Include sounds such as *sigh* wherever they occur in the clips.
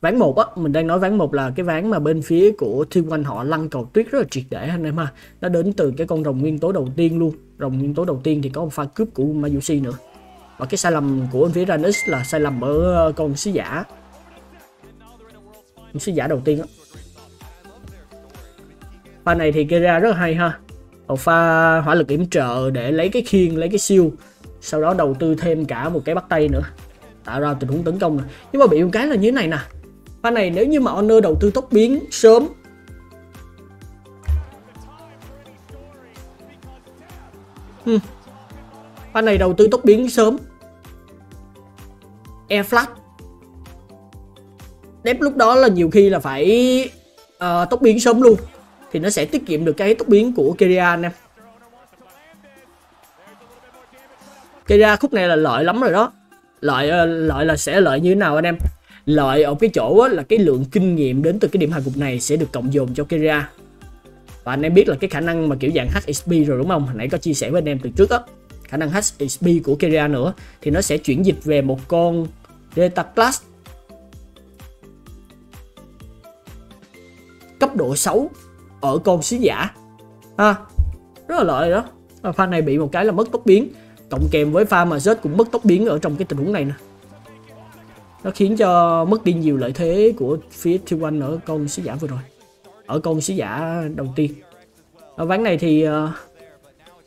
ván một á, mình đang nói ván một là cái ván mà bên phía của team quanh họ lăn cầu tuyết rất là triệt để anh em ha. Nó đến từ cái con rồng nguyên tố đầu tiên luôn. Rồng nguyên tố đầu tiên thì có một pha cướp của Mayushi nữa. Và cái sai lầm của bên phía Ranix là sai lầm ở ờ, con sứ giả. Con sứ giả đầu tiên á. Pha này thì gây ra rất là hay ha. Một pha hỏa lực yểm trợ để lấy cái khiên, lấy cái siêu. Sau đó đầu tư thêm cả một cái bắt tay nữa. Tạo ra tình huống tấn công này. nhưng mà bị một cái là như thế này nè pha này nếu như mà Honor đầu tư tốc biến sớm. Ừ. Hmm. pha này đầu tư tốc biến sớm. Air flat đép lúc đó là nhiều khi là phải uh, tốc biến sớm luôn. Thì nó sẽ tiết kiệm được cái tốc biến của Keria anh em. Kyria khúc này là lợi lắm rồi đó. Lợi ờ, lợi là sẽ lợi như thế nào anh em? Lợi ở cái chỗ là cái lượng kinh nghiệm đến từ cái điểm hạ gục này sẽ được cộng dồn cho Kira và anh em biết là cái khả năng mà kiểu dạng HSP rồi, đúng không? Hồi nãy có chia sẻ với anh em từ trước á. Khả năng HSP của Kira nữa thì nó sẽ chuyển dịch về một con Data Class. Cấp độ 6 ở con sứ giả. Ha, rất là lợi đó. Pha này bị một cái là mất tốc biến. Cộng kèm với pha mà Z cũng mất tốc biến ở trong cái tình huống này nè nó khiến cho mất đi nhiều lợi thế của phía T1 ở con sứ giả vừa rồi ở con sứ giả đầu tiên. Ở ván này thì uh,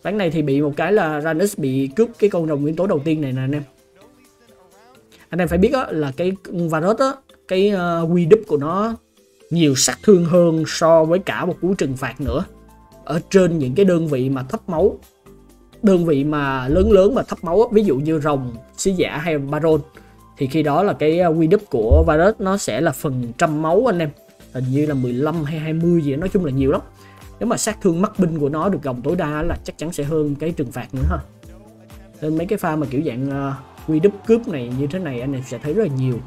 ván này thì bị một cái là Ranus bị cướp cái con rồng nguyên tố đầu tiên này nè anh em. Anh em phải biết đó, là cái Varus đó, cái uh, quy đúp của nó nhiều sát thương hơn so với cả một cú trừng phạt nữa. Ở trên những cái đơn vị mà thấp máu đơn vị mà lớn lớn mà thấp máu ví dụ như rồng sứ giả hay baron thì khi đó là cái ờ, quy đúp của virus nó sẽ là phần trăm máu anh em. Hình như là 15 hay 20 gì đó. nói chung là nhiều lắm. Nếu mà sát thương mắc binh của nó được gồng tối đa là chắc chắn sẽ hơn cái trừng phạt nữa ha. Nên mấy cái pha mà kiểu dạng uh, quy đúp cướp này như thế này anh em sẽ thấy rất là nhiều.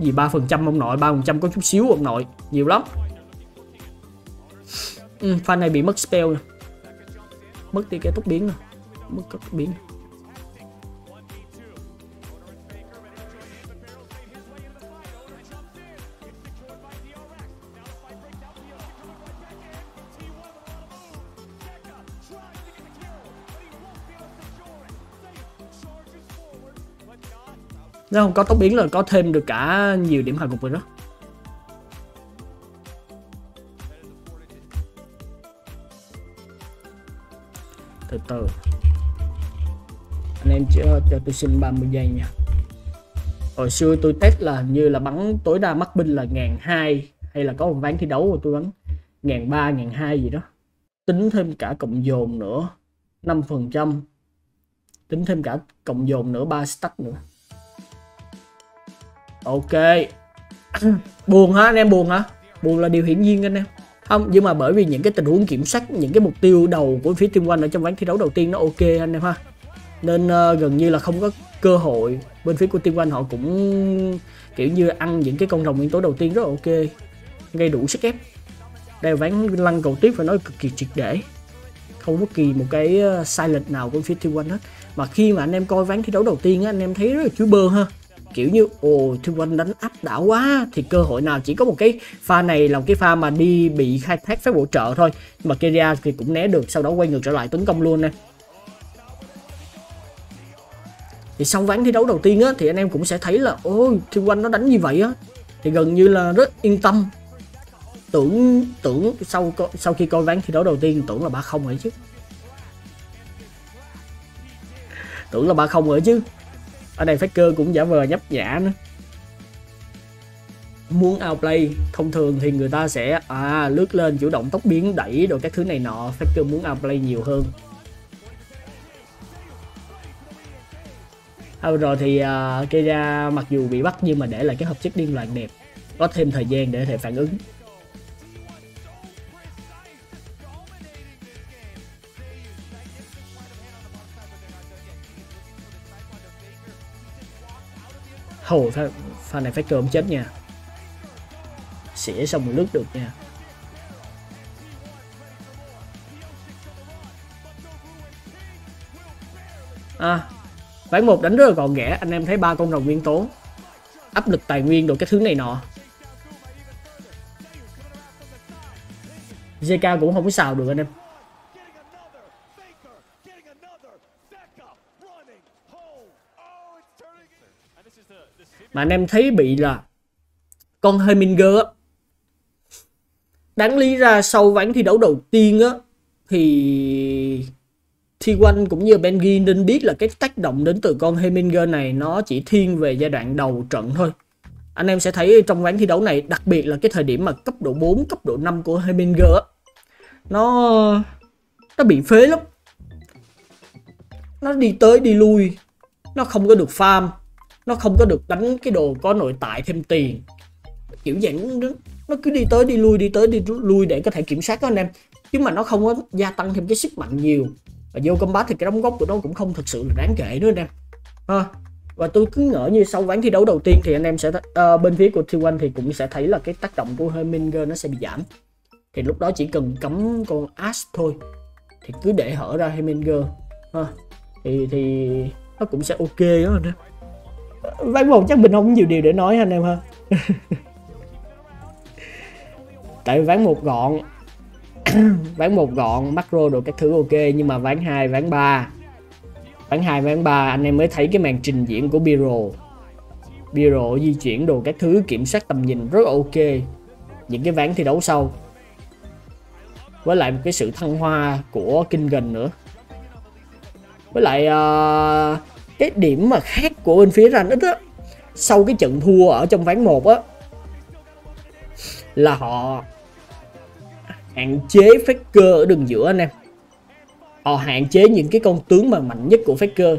Gì ba phần trăm ông nội ba phần trăm có chút xíu ông nội. Nhiều lắm. Ừ, pha này bị mất spell nè. Mất đi cái tốc biến rồi mất cực biến Nếu không có tốc biến là có thêm được cả nhiều điểm hạ gục rồi đó. Từ từ. Anh em cho, cho tôi xin 30 giây nha. Hồi xưa tôi test là như là bắn tối đa mắc binh là ngàn hai Hay là có một ván thi đấu mà tôi bắn ngàn ba ngàn hai gì đó. Tính thêm cả cộng dồn nữa 5% Tính thêm cả cộng dồn nữa 3 stack nữa. Ok. *clears throat* Buồn hả anh em? Buồn hả? Buồn là điều hiển nhiên anh em. Không nhưng mà bởi vì những cái tình huống kiểm soát những cái mục tiêu đầu của phía team one ở trong ván thi đấu đầu tiên nó ok anh em ha nên uh, gần như là không có cơ hội. Bên phía của tiên quanh họ cũng kiểu như ăn những cái con rồng nguyên tố đầu tiên rất là ok. Gây đủ sức ép. Đây ván lăn cầu tiếp phải nói cực kỳ triệt để. Không bất kỳ một cái ờ, sai lệch nào của phía tiên quanh hết. Mà khi mà anh em coi ván thi đấu đầu tiên á, anh em thấy rất là chú bơ ha. Kiểu như ồ Thiên Quanh đánh áp đảo quá thì cơ hội nào chỉ có một cái pha này là một cái pha mà đi bị khai thác phép bổ trợ thôi. Mà Keria thì cũng né được sau đó quay ngược trở lại tấn công luôn nè. Thì sau ván thi đấu đầu tiên á, thì anh em cũng sẽ thấy là, ôi thiên Quanh nó đánh như vậy á. Thì gần như là rất yên tâm. Tưởng tưởng sau sau khi coi ván thi đấu đầu tiên, tưởng là ba không rồi chứ. Tưởng là ba không rồi chứ. Ở đây Faker cũng giả vờ nhấp nhã nữa. Muốn outplay thông thường thì người ta sẽ à lướt lên chủ động tốc biến đẩy đồ các thứ này nọ. Faker muốn outplay nhiều hơn. À, rồi thì à, uh, ra mặc dù bị bắt nhưng mà để lại cái hợp chất điên loạn đẹp có thêm thời gian để thể phản ứng. Hồi pha, pha này factor không chết nha. Xỉa xong một lướt được nha. Ván một đánh rất là gọn ghẽ, anh em thấy ba con rồng nguyên tố. Áp lực tài nguyên đồ cái thứ này nọ. JK cũng không có xào được anh em. Mà anh em thấy bị là con Heminger á, đáng lý ra sau ván thi đấu đầu tiên á, thì T1 cũng như Benji nên biết là cái tác động đến từ con Heminger này nó chỉ thiên về giai đoạn đầu trận thôi. Anh em sẽ thấy trong ván thi đấu này đặc biệt là cái thời điểm mà cấp độ 4, cấp độ 5 của Heminger á nó nó bị phế lắm. Nó đi tới đi lui nó không có được farm nó không có được đánh cái đồ có nội tại thêm tiền. Kiểu dạng nó cứ đi tới đi lui đi tới đi lui để có thể kiểm soát đó anh em. Chứ mà nó không có gia tăng thêm cái sức mạnh nhiều và vô combat thì cái đóng góp của nó cũng không thực sự là đáng kể nữa anh em. Ha. Và tôi cứ ngỡ như sau ván thi đấu đầu tiên thì anh em sẽ uh, bên phía của T1 thì cũng sẽ thấy là cái tác động của Heminger nó sẽ bị giảm. Thì lúc đó chỉ cần cấm con Ash thôi thì cứ để hở ra Heminger ha. Thì thì nó cũng sẽ ok đó anh em. Ván một chắc mình không nhiều điều để nói anh em ha. *laughs* Tại ván một gọn *clears throat* ván một gọn macro đồ các thứ ok nhưng mà ván 2 ván 3 ván 2 ván 3 anh em mới thấy cái màn trình diễn của Biro. Biro di chuyển đồ các thứ kiểm soát tầm nhìn rất ok. Những cái ván thi đấu sau. Với lại một cái sự thăng hoa của kinh gần nữa. Với lại uh, cái điểm mà khác của bên phía Ranix á sau cái trận thua ở trong ván 1 á là họ hạn chế Faker ở đường giữa anh em. Họ hạn chế những cái con tướng mà mạnh nhất của Faker.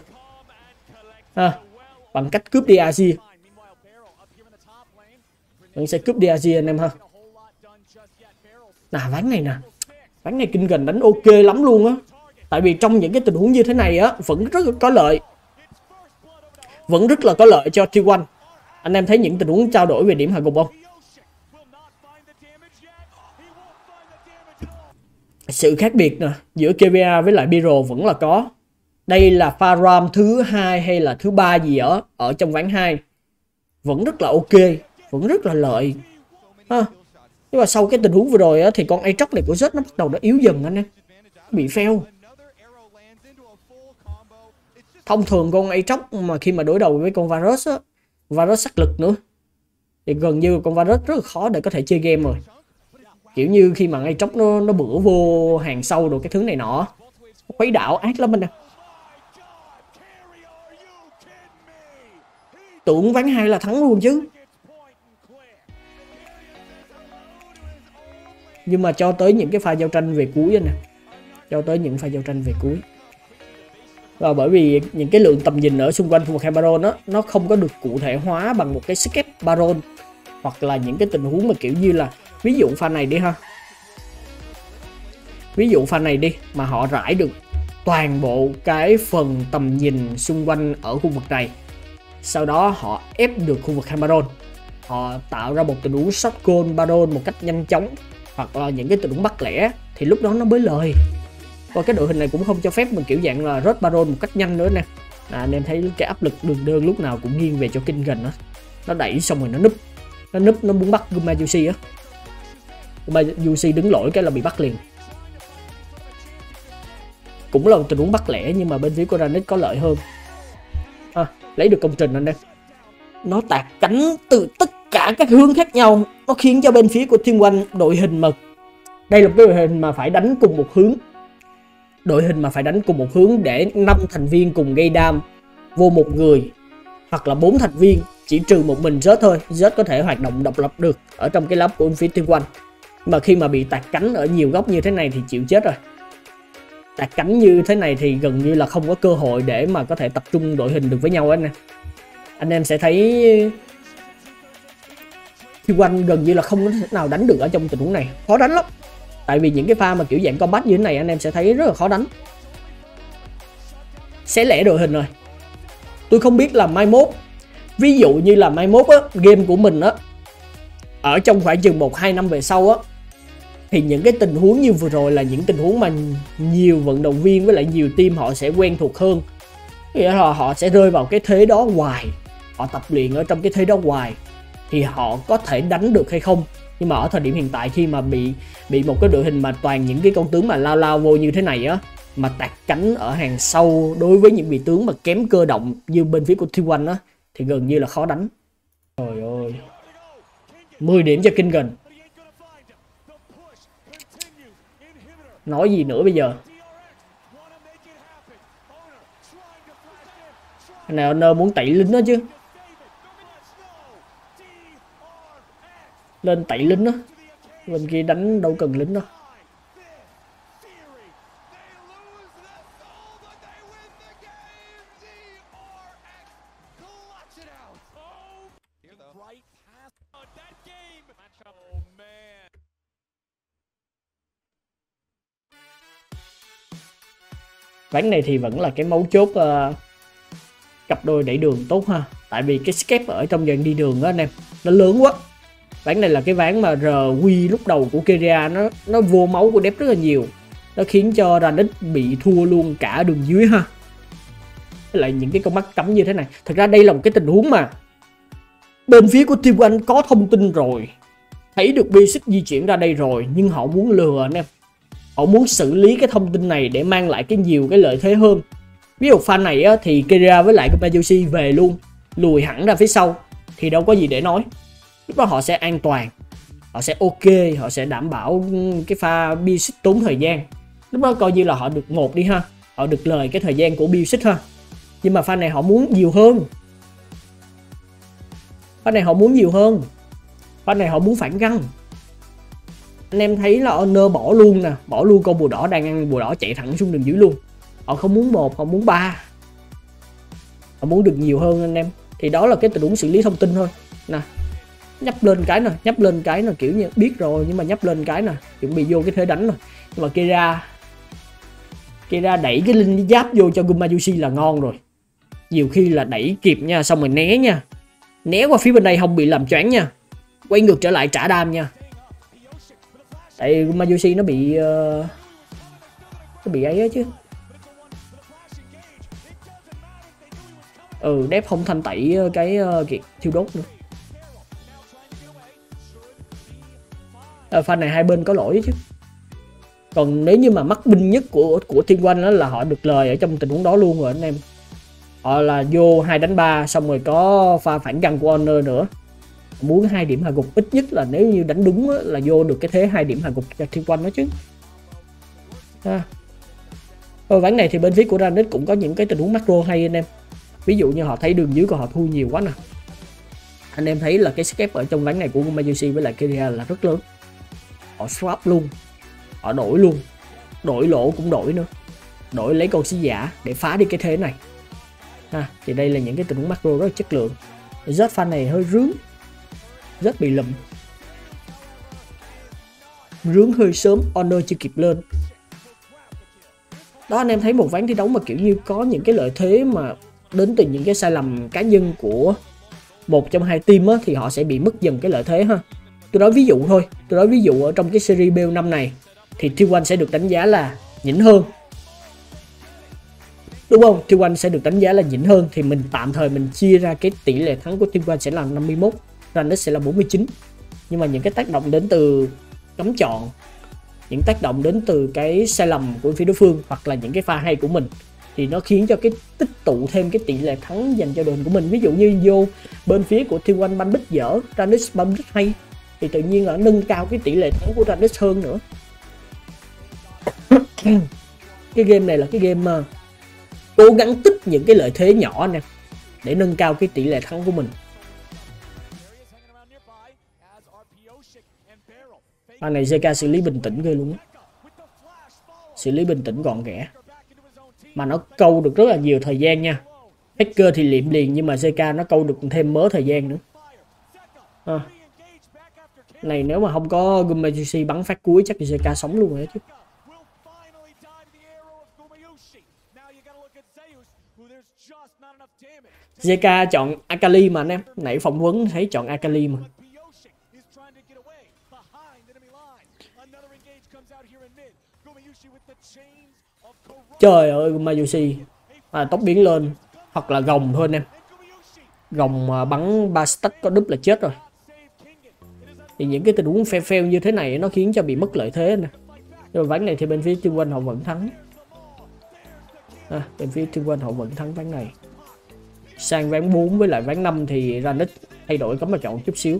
À, bằng cách cướp đi Azi vẫn sẽ cướp đi Azi anh em ha. Nà ván này nè. Ván này kinh gần đánh ok lắm luôn á. Tại vì trong những cái tình huống như thế này á vẫn rất có lợi. Vẫn rất là có lợi cho T1 anh em thấy những tình huống trao đổi về điểm hạ gục không sự khác biệt nè giữa KVA với lại Biro vẫn là có. Đây là pha ram thứ hai hay là thứ ba gì ở ở trong ván 2 vẫn rất là ok vẫn rất là lợi. Ha nhưng mà sau cái tình huống vừa rồi á, thì con Aatrox này của Z nó bắt đầu nó yếu dần anh em. Bị fail. Thông thường con Aatrox mà khi mà đối đầu với con Varus á Varus sắc lực nữa. Thì gần như con Varus rất là khó để có thể chơi game rồi kiểu như khi mà ngay chốc nó nó bữa vô hàng sâu đồ cái thứ này nọ. Khuấy đảo ác lắm anh em tưởng ván hai là thắng luôn chứ. Nhưng mà cho tới những cái pha giao tranh về cuối anh nè cho tới những pha giao tranh về cuối. Và bởi vì những cái lượng tầm nhìn ở xung quanh khu vực hai baron đó nó không có được cụ thể hóa bằng một cái skip baron. Hoặc là những cái tình huống mà kiểu như là ví dụ pha này đi ha. Ví dụ pha này đi mà họ rải được toàn bộ cái phần tầm nhìn xung quanh ở khu vực này. Sau đó họ ép được khu vực Hamaron họ tạo ra một tình huống shot goal Baron một cách nhanh chóng hoặc là những cái tình huống bắt lẻ thì lúc đó nó mới lời. Và cái đội hình này cũng không cho phép mình kiểu dạng là rớt Baron một cách nhanh nữa nè. À, anh em thấy cái áp lực đường đơn lúc nào cũng nghiêng về cho kinh gần đó nó đẩy xong rồi nó núp. Nó núp nó muốn bắt Guma á á Guma Yushi đứng lỗi cái là bị bắt liền. Cũng là một tình huống bắt lẻ nhưng mà bên phía Koranis có lợi hơn. À, lấy được công trình anh em nó tạt cánh từ tất cả các hướng khác nhau nó khiến cho bên phía của Team One đội hình mà đây là một cái đội hình mà phải đánh cùng một hướng. Đội hình mà phải đánh cùng một hướng để năm thành viên cùng gây đam vô một người hoặc là bốn thành viên chỉ trừ một mình Zed thôi. Zed có thể hoạt động độc lập được ở trong cái lớp của Infinity One mà khi mà bị tạt cánh ở nhiều góc như thế này thì chịu chết rồi. Tạt cánh như thế này thì gần như là không có cơ hội để mà có thể tập trung đội hình được với nhau anh em anh em sẽ thấy khi quanh gần như là không có thể nào đánh được ở trong tình huống này. Khó đánh lắm. Tại vì những cái pha mà kiểu dạng combat như thế này anh em sẽ thấy rất là khó đánh. Sẽ lẻ đội hình rồi. Tôi không biết là mai mốt, ví dụ như là mai mốt á, game của mình á, ở trong khoảng chừng một hai năm về sau á thì những cái tình huống như vừa rồi là những tình huống mà nhiều vận động viên với lại nhiều team họ sẽ quen thuộc hơn nghĩa là họ sẽ rơi vào cái thế đó hoài họ tập luyện ở trong cái thế đó hoài thì họ có thể đánh được hay không nhưng mà ở thời điểm hiện tại khi mà bị bị một cái đội hình mà toàn những cái con tướng mà lao lao vô như thế này á, mà tạt cánh ở hàng sau đối với những vị tướng mà kém cơ động như bên phía của T1 á, thì gần như là khó đánh. Trời ơi. 10 điểm cho Kingen. Nói gì nữa bây giờ? Cái này Honor muốn tẩy lính đó chứ. Lên tẩy lính đó. Bên kia đánh đâu cần lính đâu. Ván này thì vẫn là cái mấu chốt uh, cặp đôi đẩy đường tốt ha. Tại vì cái skip ở trong dàn đi đường đó anh em nó lớn quá. Ván này là cái ván mà RQ lúc đầu của Keria nó nó vô máu của đẹp rất là nhiều. Nó khiến cho Radix bị thua luôn cả đường dưới ha. Với lại những cái con mắt cấm như thế này. Thật ra đây là một cái tình huống mà bên phía của Team Anh có thông tin rồi. Thấy được Basic di chuyển ra đây rồi nhưng họ muốn lừa anh em họ muốn xử lý cái thông tin này để mang lại cái nhiều cái lợi thế hơn. Ví dụ pha này á, thì Kira với lại Majusi về luôn lùi hẳn ra phía sau thì đâu có gì để nói. Lúc đó họ sẽ an toàn họ sẽ ok họ sẽ đảm bảo cái pha Bisic tốn thời gian. Lúc đó coi như là họ được một đi ha họ được lời cái thời gian của Bisic ha. Nhưng mà pha này họ muốn nhiều hơn. Pha này họ muốn nhiều hơn. Pha này họ muốn phản găng anh em thấy là Honor bỏ luôn nè. Bỏ luôn con bùa đỏ đang ăn bùa đỏ chạy thẳng xuống đường dưới luôn. Họ không muốn một, họ muốn ba. Họ muốn được nhiều hơn anh em. Thì đó là cái tình huống xử lý thông tin thôi. Nè, nhấp lên cái nè, nhấp lên cái nè, kiểu như biết rồi nhưng mà nhấp lên cái nè, chuẩn bị vô cái thế đánh rồi. Nhưng mà kia ra kia ra đẩy cái linh giáp vô cho Gumayushi là ngon rồi. Nhiều khi là đẩy kịp nha, xong rồi né nha. Né qua phía bên đây không bị làm choáng nha. Quay ngược trở lại trả đam nha tại Majushi nó bị uh, nó bị ấy á chứ. Ừ đép không thanh tẩy ờ, cái ờ, uh, kiệt thiêu đốt nữa. À, pha này hai bên có lỗi chứ. Còn nếu như mà mắc binh nhất của của thiên quanh đó là họ được lời ở trong tình huống đó luôn rồi anh em. Họ là vô hai đánh ba xong rồi có pha phản găng của honor nữa muốn hai điểm hạ gục ít nhất là nếu như đánh đúng á, là vô được cái thế hai điểm hạ gục cho thiên quanh đó chứ. À. ở ván này thì bên phía của Ranit cũng có những cái tình huống macro hay anh em. Ví dụ như họ thấy đường dưới của họ thu nhiều quá nè. Anh em thấy là cái skip ở trong ván này của Majusi với lại Kyria là rất lớn. Họ swap luôn. Họ đổi luôn. Đổi lỗ cũng đổi nữa. Đổi lấy con sứ giả để phá đi cái thế này. Ha thì đây là những cái tình huống macro rất là chất lượng. Rớt fan này hơi rướng rất bị lụm. Rướng hơi sớm honor chưa kịp lên. Đó anh em thấy một ván thi đấu mà kiểu như có những cái lợi thế mà đến từ những cái sai lầm cá nhân của một trong hai team á, thì họ sẽ bị mất dần cái lợi thế ha. Tôi nói ví dụ thôi tôi nói ví dụ ở trong cái series BL năm này thì T1 sẽ được đánh giá là nhỉnh hơn. Đúng không? T1 sẽ được đánh giá là nhỉnh hơn thì mình tạm thời mình chia ra cái tỷ lệ thắng của T1 sẽ là 51 Randex sẽ là 49 nhưng mà những cái tác động đến từ cấm chọn những tác động đến từ cái sai lầm của phía đối phương hoặc là những cái pha hay của mình thì nó khiến cho cái tích tụ thêm cái tỷ lệ thắng dành cho đội của mình. Ví dụ như vô bên phía của T1 banh bích dở Randex banh bích hay thì tự nhiên là nâng cao cái tỷ lệ thắng của Randex hơn nữa. *coughs* Cái game này là cái game mà cố gắng tích những cái lợi thế nhỏ nè để nâng cao cái tỷ lệ thắng của mình Pha này JK xử lý bình tĩnh ghê luôn á. Xử lý bình tĩnh gọn ghẽ Mà nó câu được rất là nhiều thời gian nha. Hacker thì liệm liền, nhưng mà JK nó câu được thêm mớ thời gian nữa. À. Này, nếu mà không có Gumayushi bắn phát cuối, chắc thì JK sống luôn rồi chứ. JK chọn Akali mà anh em. Nãy phỏng vấn thấy chọn Akali mà. Trời ơi Mayushi à, tốc biến lên. Hoặc là gồng thôi anh em. Gồng à, bắn ba stack có đúp là chết rồi. Thì những cái tình huống phe pheo như thế này nó khiến cho bị mất lợi thế nè nhưng mà ván này thì bên phía Trung One họ vẫn thắng. À, bên phía Trung One họ vẫn thắng ván này. Sang ván 4 với lại ván 5 thì Ranix thay đổi cấm mà chọn chút xíu.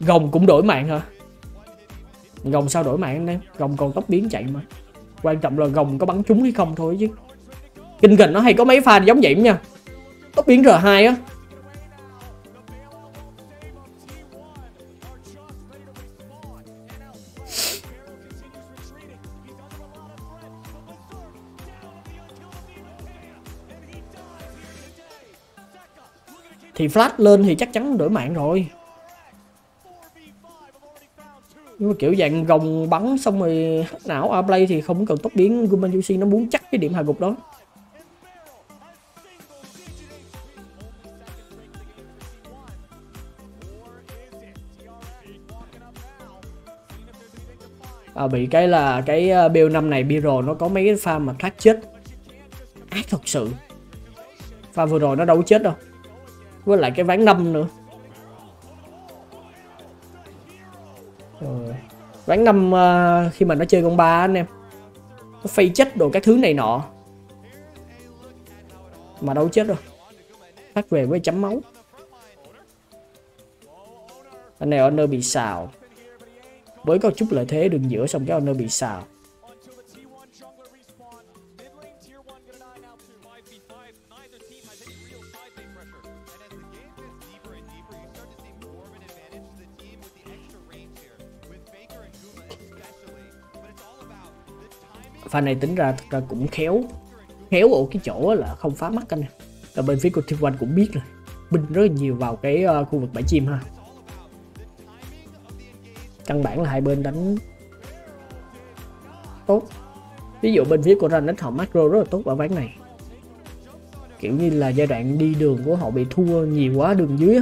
Gồng cũng đổi mạng hả? Gồng sao đổi mạng đây? Gồng còn tốc biến chạy mà. Quan trọng là gồng có bắn trúng hay không thôi chứ. Kinh kình nó hay có mấy pha giống vậy nha. Tốc biến R2 á. Thì flash lên thì chắc chắn đổi mạng rồi nhưng mà kiểu dạng gồng bắn xong rồi não play thì không cần tốc biến Guman Yushi nó muốn chắc cái điểm hạ gục đó. À, bị cái là cái uh, build năm này Biro nó có mấy cái pha mà thoát chết. Ác thật sự. Pha vừa rồi nó đâu chết đâu. Với lại cái ván năm nữa. Tháng năm uh, khi mà nó chơi con ba anh em. Nó phay chết đồ các thứ này nọ. Mà đâu chết đâu. Phát về với chấm máu. Anh này honor bị xào. Với có chút lợi thế đường giữa xong cái honor bị xào. Pha này tính ra thật ra cũng khéo khéo ở cái chỗ là không phá mắt anh là bên phía của Team One cũng biết rồi. Binh rất là nhiều vào cái uh, khu vực bãi chim ha. Căn bản là hai bên đánh tốt. Ví dụ bên phía của Ranit họ macro rất là tốt ở ván này. Kiểu như là giai đoạn đi đường của họ bị thua nhiều quá đường dưới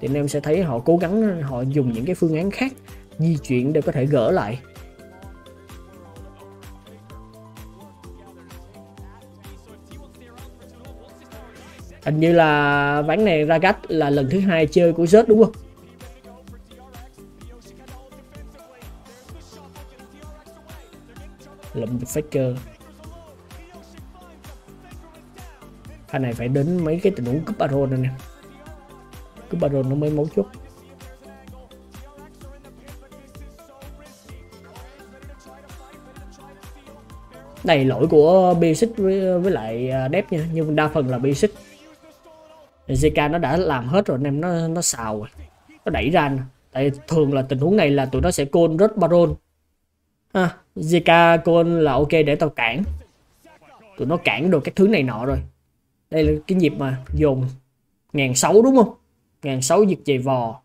thì anh em sẽ thấy họ cố gắng họ dùng những cái phương án khác di chuyển để có thể gỡ lại. Hình như là ván này ra cách là lần thứ hai chơi của Zed đúng không? Lụm faker. Pha này phải đến mấy cái tình huống cúp baron này nè. Cúp baron nó mới mấu chốt. Này lỗi của basic với, với lại à, dep nha. Nhưng đa phần là basic. JK nó đã làm hết rồi, anh em nó nó xào rồi. Nó đẩy ra nè. Tại thường là tình huống này là tụi nó sẽ côn rất baron. Ha JK côn là ok để tao cản. Tụi nó cản được các thứ này nọ rồi. Đây là cái nhịp mà dồn ngàn sáu đúng không? Ngàn sáu giật về vò.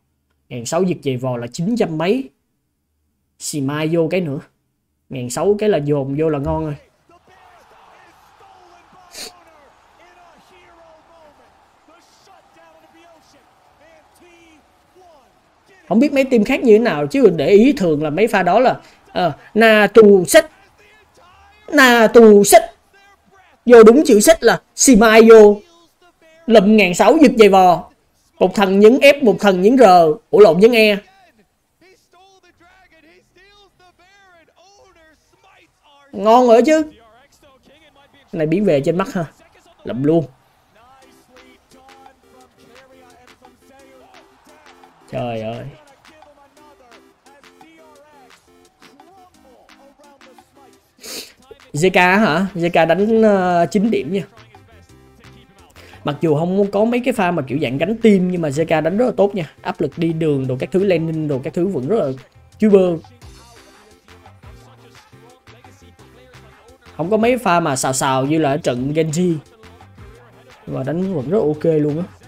Ngàn sáu giật về vò là chín trăm mấy. Xì mai vô cái nữa. Ngàn sáu cái là dồn vô là ngon rồi. Không biết mấy team khác như thế nào chứ để ý thường là mấy pha đó là uh, na tù sách na tù sách vô đúng chữ sách là simai vô. Lụm ngàn sáu giật dày vò. Một thằng nhấn F một thằng nhấn R. Ủa lộn nhấn E ngon rồi chứ. Này biến về trên mắt ha. Lụm luôn. Trời ơi. JK hả? JK đánh ờ, uh, 9 điểm nha. Mặc dù không có mấy cái pha mà kiểu dạng gánh tim Nhưng mà JK đánh rất là tốt nha. Áp lực đi đường đồ các thứ landing đồ các thứ vẫn rất là bơ Không có mấy pha mà xào xào như là trận Genji. Và đánh vẫn rất ok luôn á.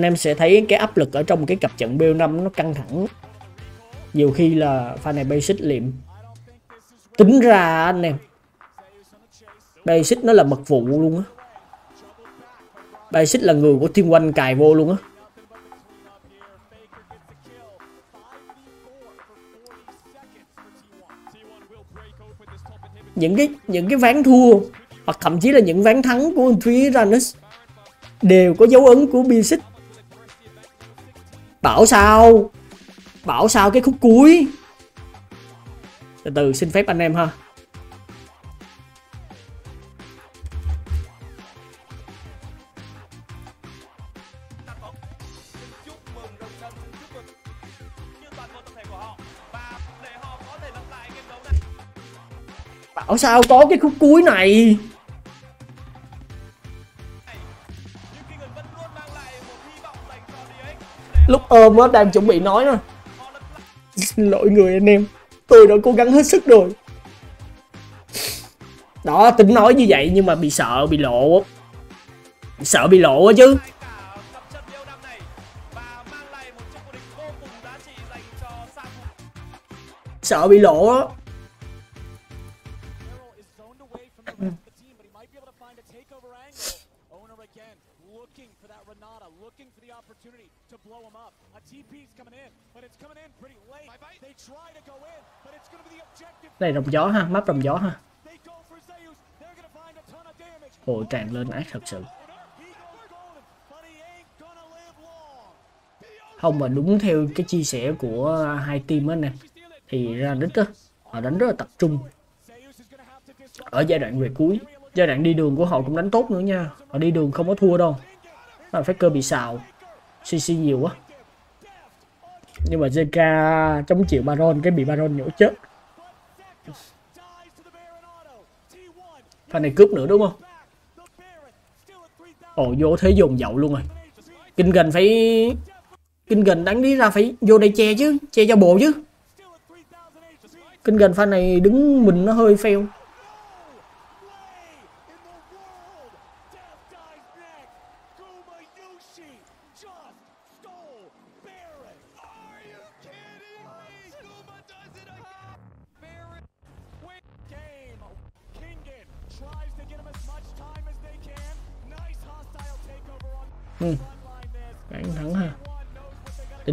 Anh em sẽ thấy cái áp lực ở trong cái cặp trận BO5 nó căng thẳng. Nhiều khi là pha này basic liệm. Tính ra anh em, basic nó là mật vụ luôn á. Basic là người của team quanh cài vô luôn á. Những cái những cái ván thua, hoặc thậm chí là những ván thắng của phía Ranus đều có dấu ấn của Bisic bảo sao? Bảo sao cái khúc cuối? Từ từ, xin phép anh em ha. Bảo sao có cái khúc cuối này? Lúc ôm á, đang chuẩn bị nói nữa xin lỗi người anh em, tôi đã cố gắng hết sức rồi. Đó, tính nói như vậy nhưng mà bị sợ, bị lộ. Bị sợ, bị lộ á chứ. Sợ bị lộ á. Đây rồng gió ha map rồng gió ha. Ồ tràn lên ác thật sự. Không mà đúng theo cái chia sẻ của hai team á nè thì ra đích á họ đánh rất là tập trung. Ở giai đoạn về cuối giai đoạn đi đường của họ cũng đánh tốt nữa nha. Họ đi đường không có thua đâu. Mà cơ bị xào cc nhiều quá. Nhưng mà JK chống chịu Baron, cái bị Baron nhổ chết. Pha này cướp nữa đúng không? Ồ, vô thế dồn dậu luôn rồi. Kinh gần phải kinh gần đánh đi ra phải vô đây che chứ, che cho bộ chứ. Kinh gần pha này đứng mình nó hơi fail.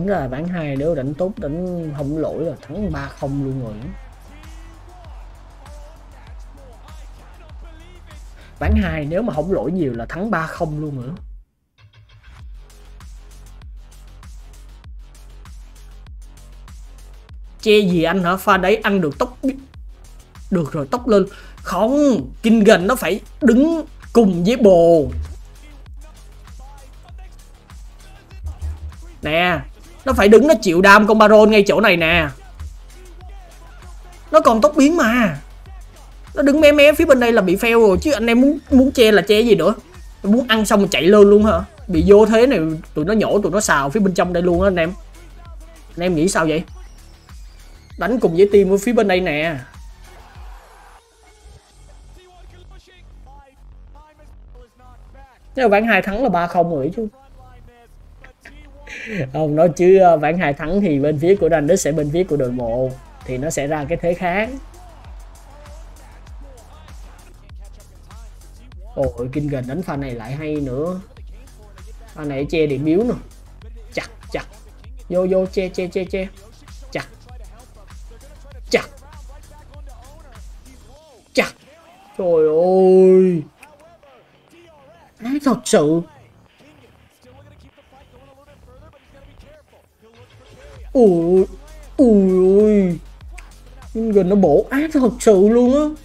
Tính ra ván hai nếu đánh tốt, đánh không lỗi là thắng ba không luôn rồi. Ván hai nếu mà không lỗi nhiều là thắng ba không luôn nữa. Che gì anh hả? Pha đấy ăn được tóc được rồi, tóc lên. Không, kinh gần nó phải đứng cùng với bồ. Nè nó phải đứng, nó chịu đam con Baron ngay chỗ này nè. Nó còn tốc biến mà. Nó đứng mé mé phía bên đây là bị fail rồi, Chứ anh em muốn muốn che là che gì nữa? Muốn ăn xong chạy lơ luôn hả? Bị vô thế này, tụi nó nhổ, tụi nó xào phía bên trong đây luôn á anh em. Anh em nghĩ sao vậy? Đánh cùng với team ở phía bên đây nè. Nếu ván hai thắng là ba không rồi chứ không, nói chứ ờ, vãn ván hai thắng thì bên phía của Randus sẽ bên phía của đội bộ thì nó sẽ ra cái thế khác ôi, kinh gần đánh pha này lại hay nữa. Pha này che điểm yếu nè. Chặt chặt. Vô vô, che che che che. Chặt. Chặt. Chặt. Trời ơi. Thật sự. Nó bổ ác thật sự luôn á.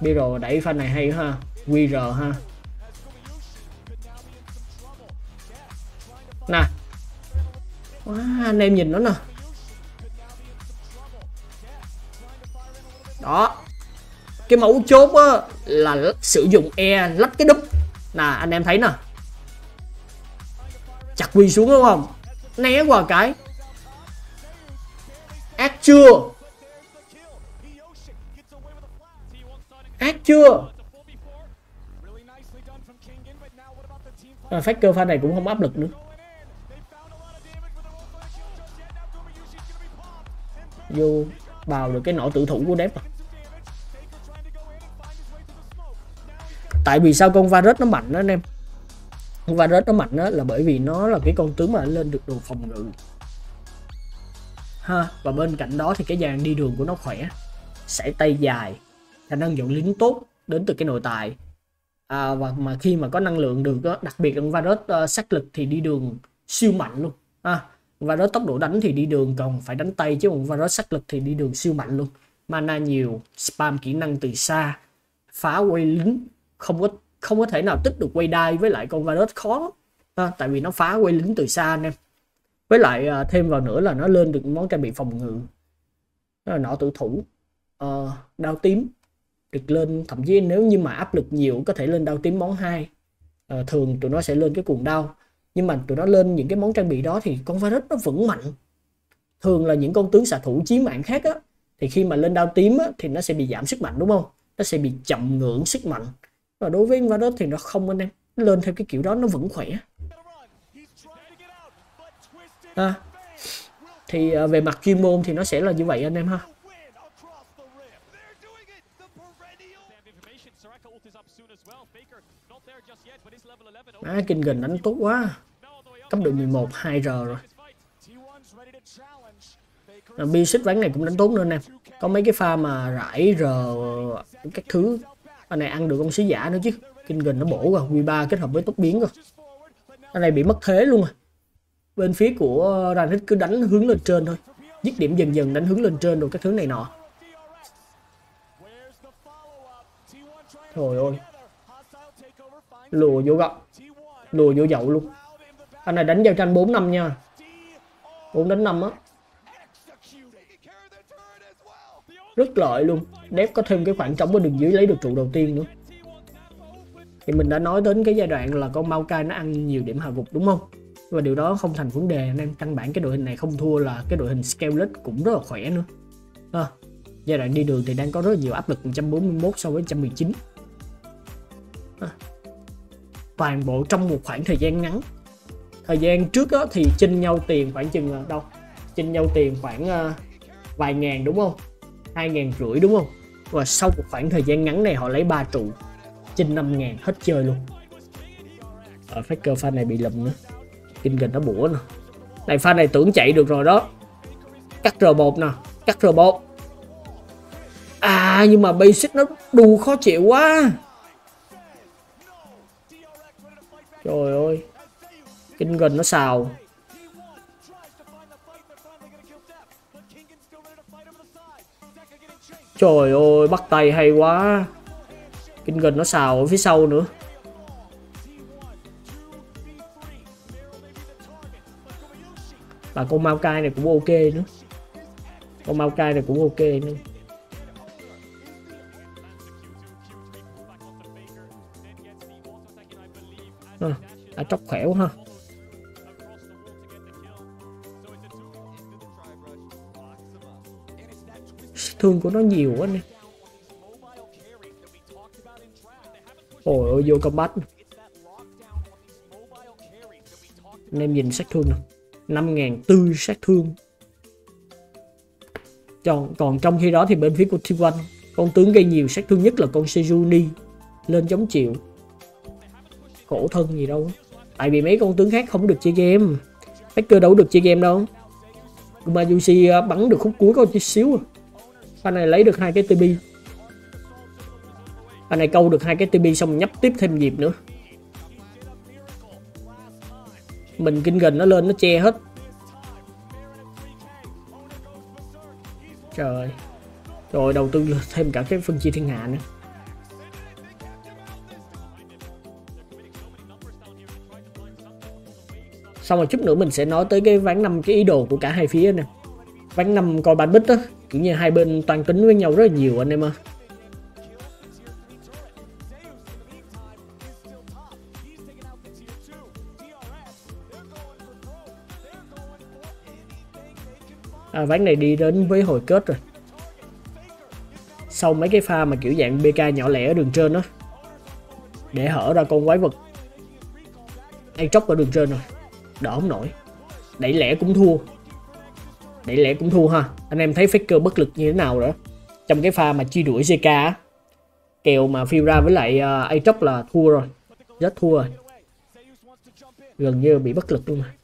Biro đẩy pha này hay ha QR ha. Nè. Wow, anh em nhìn nó nè. Đó. Cái mẫu chốt á là sử dụng e lách cái đúp. Nè anh em thấy nè quỳ xuống đúng không? Né qua cái. Ác chưa? Ác chưa? À, Faker pha này cũng không áp lực nữa. Vô vào được cái nỏ tự thủ của Depp à. tại vì sao con Varus nó mạnh đó anh em? Varus nó mạnh đó là bởi vì nó là cái con tướng mà lên được đồ phòng ngự. Ha và bên cạnh đó thì cái dàn đi đường của nó khỏe sải tay dài khả năng dẫn lính tốt đến từ cái nội tài. À, và mà khi mà có năng lượng được đó, đặc biệt là Varus uh, sát lực thì đi đường siêu mạnh luôn. Và Rod tốc độ đánh thì đi đường còn phải đánh tay chứ còn Varus sát lực thì đi đường siêu mạnh luôn. Mana nhiều spam kỹ năng từ xa phá quay lính không có không có thể nào tích được quay đai với lại con Varus khó à, tại vì nó phá quay lính từ xa anh em. Với lại à, thêm vào nữa là nó lên được món trang bị phòng ngự. Đó là nọ tử thủ. À, đao tím được lên thậm chí nếu như mà áp lực nhiều có thể lên đao tím món 2 à, ờ, thường tụi nó sẽ lên cái cuồng đao. Nhưng mà tụi nó lên những cái món trang bị đó thì con virus nó vẫn mạnh. Thường là những con tướng xạ thủ chí mạng khác á thì khi mà lên đao tím á, thì nó sẽ bị giảm sức mạnh đúng không? Nó sẽ bị chậm ngưỡng sức mạnh và đối với virus thì nó không anh em. Lên theo cái kiểu đó nó vẫn khỏe. À, thì về mặt chuyên môn thì nó sẽ là như vậy anh em ha. À, Kinh gần đánh tốt quá. Cấp độ 11 2R rồi. À, Bi xích ván này cũng đánh tốt nữa em. Có mấy cái pha mà rải R Các thứ. Anh này ăn được con sứ giả nữa chứ. Kinh gần nó bổ à, rồi Q3 kết hợp với tốc biến rồi Anh này bị mất thế luôn à. Bên phía của Ranhit cứ đánh hướng lên trên thôi. Dứt điểm dần dần đánh hướng lên trên rồi các thứ này nọ. Trời ơi. Lùa vô gọng lùa vô dậu luôn. Anh này đánh giao tranh 4 năm nha. 4 đến 5 á. Rất lợi luôn. Dev có thêm cái khoảng trống ở đường dưới lấy được trụ đầu tiên nữa. Thì mình đã nói đến cái giai đoạn là con Maokai nó ăn nhiều điểm hạ gục đúng không? Và điều đó không thành vấn đề nên căn bản cái đội hình này không thua là cái đội hình Skelet cũng rất là khỏe nữa. À, giai đoạn đi đường thì đang có rất là nhiều áp lực 141 so với 119 à, toàn bộ trong một khoảng thời gian ngắn. Thời gian trước đó thì chinh nhau tiền khoảng chừng à, đâu? Chinh nhau tiền khoảng uh, vài ngàn đúng không? Hai ngàn rưỡi, đúng không? Và sau một khoảng thời gian ngắn này, họ lấy ba trụ chinh năm ngàn hết chơi luôn. Ở Faker fan này bị lùm nữa. Kinh gần nó bủa nè. Này, fan này tưởng chạy được rồi đó. Cắt R1 nè, cắt R1 à nhưng mà basic nó đù khó chịu quá. Trời ơi. Kinh gần nó xào. Trời ơi bắt tay hay quá. Kinh gần nó xào ở phía sau nữa. Và con Mao Cai này cũng ok nữa. Con Mao Cai này cũng ok nữa. À, đã chóc khỏe quá ha. Thương của nó nhiều quá nè. Ôi ôi vô combat anh em nhìn sát thương nè 5.000 tư sát thương. Còn, còn trong khi đó thì bên phía của T1 con tướng gây nhiều sát thương nhất là con Sejuni lên chống chịu. Khổ thân gì đâu tại vì mấy con tướng khác không được chơi game. Faker đâu được chơi game đâu. Kumayushi à, bắn được khúc cuối có chút xíu à pha này lấy được hai cái TB pha này câu được hai cái TB xong nhấp tiếp thêm dịp nữa. Mình kinh gần nó lên, nó che hết. Trời. Rồi, đầu tư thêm cả cái phân chia thiên hạ nữa. Xong rồi chút nữa mình sẽ nói tới cái ván năm cái ý đồ của cả hai phía nè ván năm coi bán bích á kiểu như hai bên toàn tính với nhau rất là nhiều anh em ơi. À, ván này đi đến với hồi kết rồi. Sau mấy cái pha mà kiểu dạng BK nhỏ lẻ ở đường trên đó để hở ra con quái vật. Aatrox ở đường trên rồi. Đỡ không nổi. Đẩy lẻ cũng thua đẩy lẽ cũng thua ha. Anh em thấy Faker bất lực như thế nào nữa trong cái pha mà truy đuổi JK á kèo mà phiêu ra với lại uh, Aatrox là thua rồi. Rất thua rồi. Gần như bị bất lực luôn mà.